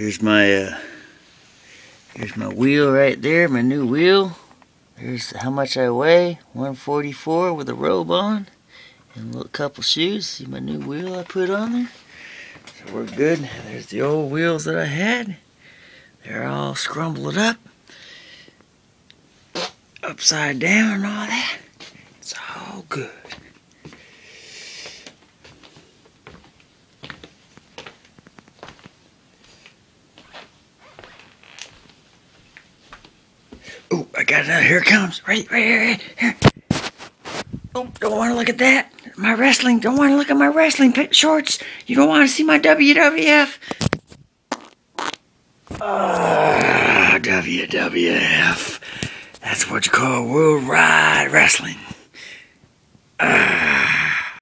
Here's my uh, here's my wheel right there, my new wheel. Here's how much I weigh, 144 with a robe on and a little couple shoes. See my new wheel I put on there? So we're good. There's the old wheels that I had. They're all scrumbled up, upside down and all that. It's all good. Oh, I got. Here it comes. Right, right here, right here. Oh, don't want to look at that. My wrestling. Don't want to look at my wrestling shorts. You don't want to see my WWF. Ah, WWF. That's what you call worldwide wrestling.